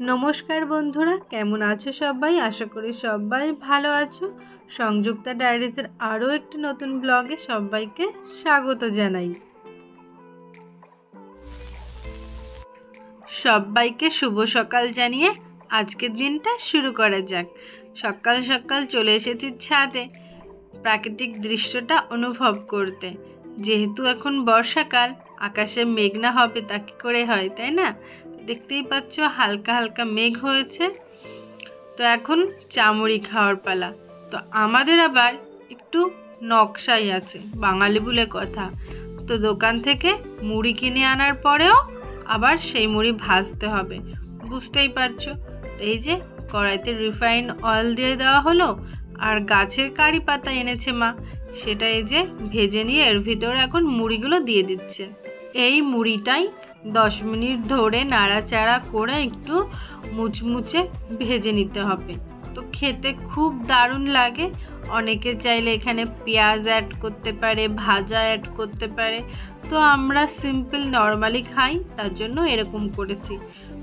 নমস্কার বন্ধুরা, কেমন আছো সবাই? আশা করি সবাই ভালো আছো। সংযুক্তা ডায়েরিজের আরও একটি নতুন ব্লগে সবাইকে স্বাগত জানাই। সবাইকে শুভ সকাল জানিয়ে আজকের দিনটা শুরু করা যাক। সকাল সকাল চলে এসেছি ছাদে প্রাকৃতিক দৃশ্যটা অনুভব করতে। যেহেতু এখন বর্ষাকাল, আকাশে মেঘনা হবে তা কী করে হয়, তাই না? দেখতেই পাচ্ছ, হালকা হালকা মেঘ হয়েছে। তো এখন চামড়ি খাওয়ার পালা। তো আমাদের আবার একটু নকশাই আছে, বাঙালি বলে কথা। তো দোকান থেকে মুড়ি কিনে আনার পরেও আবার সেই মুড়ি ভাজতে হবে। বুঝতেই পারছ? এই যে কড়াইতে রিফাইন অয়েল দিয়ে দেওয়া হলো, আর গাছের কারি পাতা এনেছে মা। সেটা এই যে ভেজে নিয়ে এর ভিতরে এখন মুড়িগুলো দিয়ে দিচ্ছে। এই মুড়িটাই দশ মিনিট ধরে নাড়াচাড়া করে একটু মুচমুচে ভেজে নিতে হবে। তো খেতে খুব দারুণ লাগে। অনেকে চাইলে এখানে পেঁয়াজ অ্যাড করতে পারে, ভাজা অ্যাড করতে পারে। তো আমরা সিম্পল নর্মালি খাই, তার জন্য এরকম করেছি।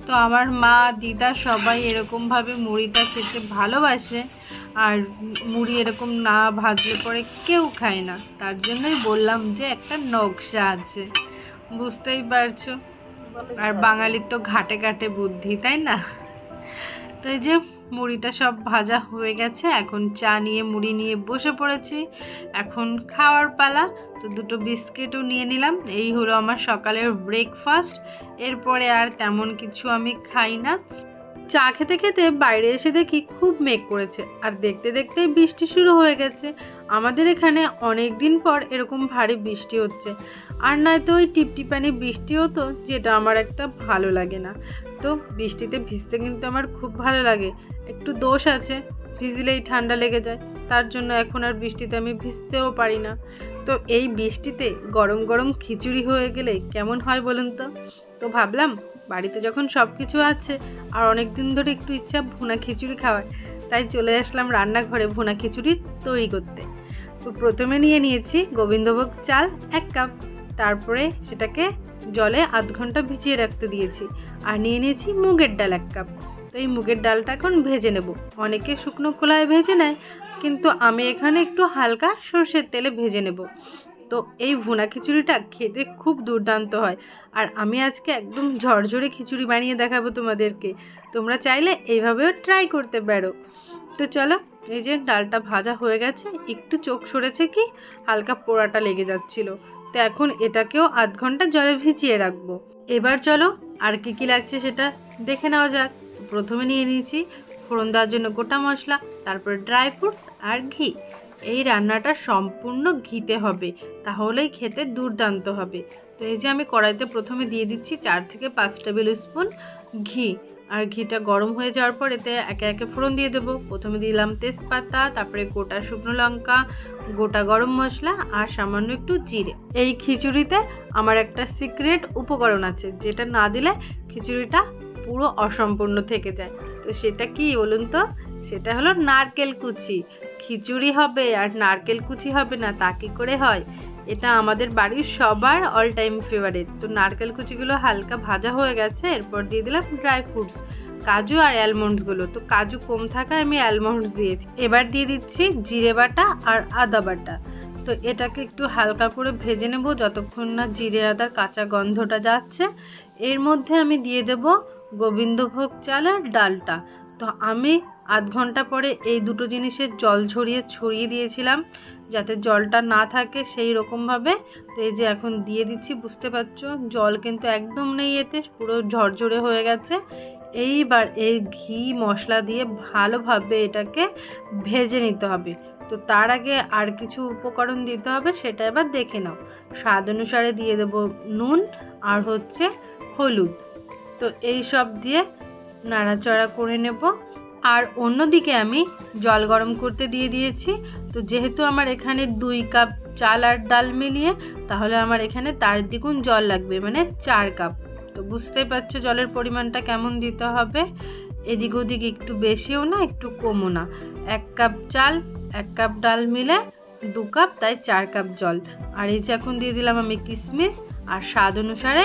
তো আমার মা, দিদা সবাই এরকমভাবে মুড়িটা খেতে ভালোবাসে। আর মুড়ি এরকম না ভাজলে পরে কেউ খায় না। তার জন্যই বললাম যে একটা নকশা আছে। বুঝতেই পারছ? আর বাঙালির তো ঘাটে ঘাটে বুদ্ধি, তাই না? তো এই যে মুড়িটা সব ভাজা হয়ে গেছে, এখন চা নিয়ে মুড়ি নিয়ে বসে পড়েছি। এখন খাওয়ার পালা, তো দুটো বিস্কিটও নিয়ে নিলাম। এই হলো আমার সকালের ব্রেকফাস্ট এরপরে আর তেমন কিছু আমি খাই না। চা খেতে খেতে বাইরে এসে দেখি খুব মেঘ করেছে। আর দেখতে দেখতেই বৃষ্টি শুরু হয়ে গেছে। আমাদের এখানে অনেক দিন পর এরকম ভারী বৃষ্টি হচ্ছে। আর নয়তো ওই টিপটিপানি বৃষ্টি হতো, যেটা আমার একটা ভালো লাগে না। তো বৃষ্টিতে ভিজতে কিন্তু আমার খুব ভালো লাগে। একটু দোষ আছে, ভিজলেই ঠান্ডা লেগে যায়। তার জন্য এখন আর বৃষ্টিতে আমি ভিজতেও পারি না। তো এই বৃষ্টিতে গরম গরম খিচুড়ি হয়ে গেলে কেমন হয় বলুন তো? তো ভাবলাম বাড়িতে যখন সব কিছু আছে, আর অনেক দিন ধরে একটু ইচ্ছা ভুনা খিচুড়ি খাওয়ার, তাই চলে আসলাম রান্নাঘরে ভুনা খিচুড়ি তৈরি করতে। তো প্রথমে নিয়ে নিয়েছি গোবিন্দভোগ চাল এক কাপ, তারপরে সেটাকে জলে আধ ঘণ্টা ভিজিয়ে রাখতে দিয়েছি, আর নিয়ে নিয়েছি মুগের ডাল এক কাপ। তো এই মুগের ডালটা এখন ভেজে নেব। অনেকে শুকনো খোলায় ভেজে নেয়, কিন্তু আমি এখানে একটু হালকা সর্ষের তেলে ভেজে নেব। তো এই ভুনা খিচুড়িটা খেতে খুব দুর্দান্ত হয়। আর আমি আজকে একদম ঝরঝরে খিচুড়ি বানিয়ে দেখাবো তোমাদেরকে। তোমরা চাইলে এইভাবেও ট্রাই করতে পারো। তো চলো, এই যে ডালটা ভাজা হয়ে গেছে, একটু চোখ সরেছে কি, হালকা পোড়াটা লেগে যাচ্ছিল। তো এখন এটাকেও আধ ঘণ্টা জলে ভিজিয়ে রাখব। এবার চলো, আর কি কি লাগছে সেটা দেখে নেওয়া যাক। প্রথমে নিয়ে নিয়েছি ফোড়ন দেওয়ার জন্য গোটা মশলা, তারপরে ড্রাই ফ্রুটস আর ঘি। এই রান্নাটা সম্পূর্ণ ঘিতে হবে, তাহলেই খেতে দুর্দান্ত হবে। তো এই যে আমি কড়াইতে প্রথমে দিয়ে দিচ্ছি চার থেকে পাঁচ টেবিল স্পুন ঘি। আর ঘিটা গরম হয়ে যাওয়ার পর এতে একে একে ফোড়ন দিয়ে দেবো। প্রথমে দিলাম তেজপাতা, তারপরে গোটা শুকনো লঙ্কা, গোটা গরম মশলা আর সামান্য একটু জিরে। এই খিচুড়িতে আমার একটা সিক্রেট উপকরণ আছে, যেটা না দিলে খিচুড়িটা পুরো অসম্পূর্ণ থেকে যায়। তো সেটা কি বলুন তো? সেটা হলো নারকেল কুচি। খিচুড়ি হবে আর নারকেল কুচি হবে না, তা কী করে হয়? এটা আমাদের বাড়ির সবার অল টাইম ফেভারিট তো নারকেল কুচিগুলো হালকা ভাজা হয়ে গেছে, এরপর দিয়ে দিলাম ড্রাই ফ্রুটস কাজু আর অ্যালমন্ডসগুলো তো কাজু কম থাকায় আমি অ্যালমন্ডস দিয়েছি। এবার দিয়ে দিচ্ছি জিরে বাটা আর আদা বাটা। তো এটাকে একটু হালকা করে ভেজে নেব যতক্ষণ না জিরে আদার কাঁচা গন্ধটা যাচ্ছে। এর মধ্যে আমি দিয়ে দেব গোবিন্দভোগ চাল আর ডালটা। তো আমি আধ ঘণ্টা পরে এই দুটো জিনিসের জল ঝরিয়ে ছড়িয়ে দিয়েছিলাম যাতে জলটা না থাকে সেই রকমভাবে। তো এই যে এখন দিয়ে দিচ্ছি, বুঝতে পারছ? জল কিন্তু একদম নেই এতে, পুরো ঝরঝরে হয়ে গেছে। এইবার এই ঘি মশলা দিয়ে ভালোভাবে এটাকে ভেজে নিতে হবে। তো তার আগে আর কিছু উপকরণ দিতে হবে, সেটা এবার দেখে নাও। স্বাদ অনুসারে দিয়ে দেবো নুন আর হচ্ছে হলুদ। তো এই সব দিয়ে নাড়াচড়া করে নেব। আর অন্যদিকে আমি জল গরম করতে দিয়ে দিয়েছি। তো যেহেতু আমার এখানে দুই কাপ চাল আর ডাল মিলিয়ে, তাহলে আমার এখানে তার দ্বিগুণ জল লাগবে মানে চার কাপ। তো বুঝতেই পারছ জলের পরিমাণটা কেমন দিতে হবে। এদিক ওদিক একটু বেশিও না, একটু কমও না। এক কাপ চাল, এক কাপ ডাল মিলে দু কাপ, তাই চার কাপ জল। আর এই যে এখন দিয়ে দিলাম আমি কিশমিশ আর স্বাদ অনুসারে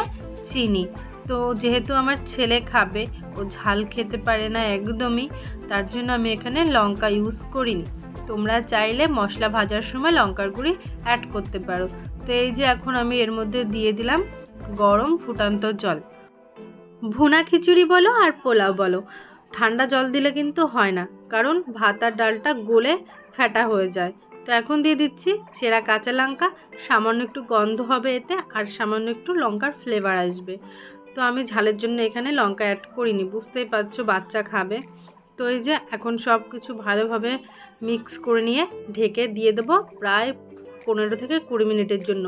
চিনি। তো যেহেতু আমার ছেলে খাবে ও ঝাল খেতে পারে না একদমই, তার জন্য আমি এখানে লঙ্কা ইউজ করিনি। তোমরা চাইলে মশলা ভাজার সময় লঙ্কার গুঁড়ি অ্যাড করতে পারো। তো এই যে এখন আমি এর মধ্যে দিয়ে দিলাম গরম ফুটান্ত জল। ভুনা খিচুড়ি বলো আর পোলাও বলো, ঠান্ডা জল দিলে কিন্তু হয় না, কারণ ভাত আর ডালটা গলে ফ্যাটা হয়ে যায়। তো এখন দিয়ে দিচ্ছি ছেঁড়া কাঁচা লঙ্কা, সামান্য একটু গন্ধ হবে এতে, আর সামান্য একটু লঙ্কার ফ্লেভার আসবে। তো আমি ঝালের জন্য এখানে লঙ্কা অ্যাড করিনি, বুঝতেই পারছ বাচ্চা খাবে। তো এই যে এখন সব কিছু ভালোভাবে মিক্স করে নিয়ে ঢেকে দিয়ে দেবো প্রায় পনেরো থেকে কুড়ি মিনিটের জন্য।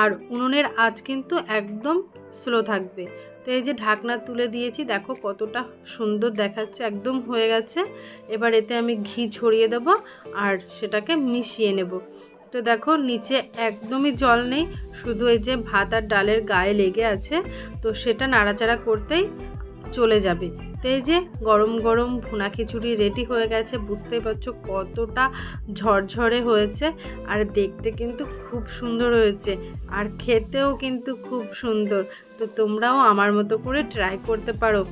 আর উনুনের আঁচ কিন্তু একদম স্লো থাকবে। তো এই যে ঢাকনা তুলে দিয়েছি, দেখো কতটা সুন্দর দেখাচ্ছে, একদম হয়ে গেছে। এবার এতে আমি ঘি ছড়িয়ে দেব আর সেটাকে মিশিয়ে নেব। তো দেখো, নিচে একদমই জল নেই, শুধু এই যে ভাত আর ডালের গায়ে লেগে আছে, তো সেটা নাড়াচাড়া করতেই চলে যাবে। তো এই যে গরম গরম ভুনা খিচুড়ি রেডি হয়ে গেছে, বুঝতেই পারছ কতটা ঝরঝরে হয়েছে, আর দেখতে কিন্তু খুব সুন্দর হয়েছে, আর খেতেও কিন্তু খুব সুন্দর। তো তোমরাও আমার মতো করে ট্রাই করতে পারো,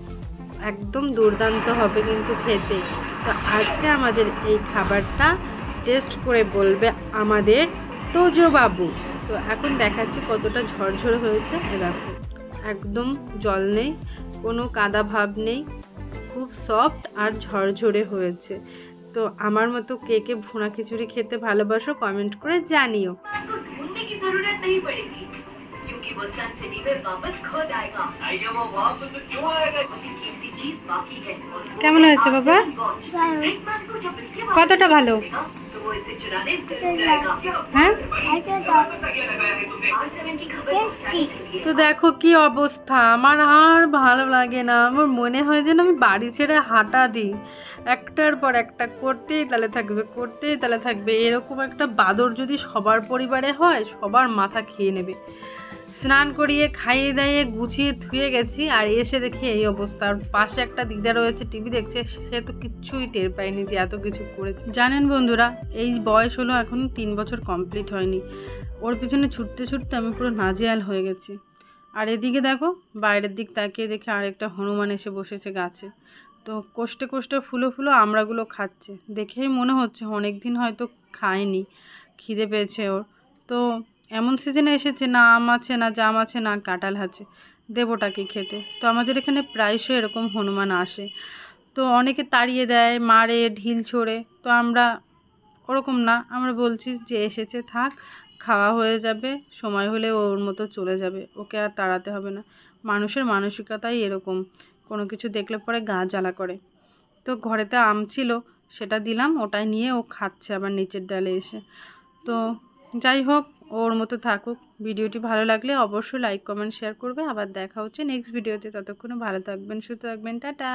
একদম দুর্দান্ত হবে কিন্তু খেতে। তো আজকে আমাদের এই খাবারটা টেস্ট করে বলবে আমাদের তোজো বাবু তো এখন দেখাচ্ছি কতটা ঝরঝরে হয়েছে। দেখো, একদম জল নেই, কোনো কাদা ভাব নেই, খুব সফট আর ঝরঝরে হয়েছে। তো আমার মতো কে কে ভুনা খিচুড়ি খেতে ভালোবাসো কমেন্ট করে জানিও। आपको ढूंढने की जरूरत नहीं पड़ेगी क्योंकि वो चंद सिटी में वापस खो जाएगा आइए वो वापस तो क्यों आएगा अभी कीमती चीज बाकी है और वो কেমন হয়েছে বাবা वॉच रिकमैन को जब इसके बाद কতটা ভালো मिलेगा, तो वो इसे चुराने जरूर जाएगा হ্যাঁ आज सेवन की खबर पहुंचाने के लिए তো দেখো কি অবস্থা আমার আর ভালো লাগে না আমার মনে হয় যেন আমি বাড়ি ছেড়ে হাঁটা দিই একটার পর একটা করতেই তাহলে থাকবে করতেই তাহলে থাকবে এরকম একটা বাদর যদি সবার পরিবারে হয় সবার মাথা খেয়ে নেবে স্নান করিয়ে, খাইয়ে দাইয়ে গুছিয়ে ধুয়ে গেছি আর এসে দেখি এই অবস্থা পাশে একটা দিদা রয়েছে, টিভি দেখছে, সে তো কিচ্ছুই টের পায়নি যে এত কিছু করেছে। জানেন বন্ধুরা, এই বয়স হলো এখন তিন বছর কমপ্লিট হয়নি। ওর পিছনে ছুটতে ছুটতে আমি পুরো নাজেহাল হয়ে গেছি। আর এদিকে দেখো, বাইরের দিক তাকিয়ে দেখে আরেকটা হনুমান এসে বসেছে গাছে। তো কষ্টে কষ্টে ফুলো ফুলো আমড়াগুলো খাচ্ছে। দেখেই মনে হচ্ছে অনেক দিন হয়তো খায়নি, খিদে পেয়েছে ওর। তো এমন সিজনে এসেছে, না আম আছে, না জাম আছে, না কাঁঠাল আছে, দেবোটাকে খেতে। তো আমাদের এখানে প্রায়শই এরকম হনুমান আসে। তো অনেকে তাড়িয়ে দেয়, মারে, ঢিল ছোড়ে। তো আমরা ওরকম না, আমরা বলছি যে এসেছে, থাক, খাওয়া হয়ে যাবে, সময় হলে ওর মতো চলে যাবে, ওকে আর তাড়াতে হবে না। মানুষের মানসিকতাই এরকম, কোনো কিছু দেখলে পরে গা জ্বালা করে। তো ঘরেতে আম ছিল, সেটা দিলাম, ওটাই নিয়ে ও খাচ্ছে আবার নিচের ডালে এসে। তো যাই হোক ওর মতো থাকুক। ভিডিওটি ভালো লাগলে অবশ্যই লাইক কমেন্ট শেয়ার করবে। আবার দেখা হচ্ছে নেক্সট ভিডিওতে ততক্ষণ ভালো থাকবেন, সুস্থ থাকবেন। টাটা!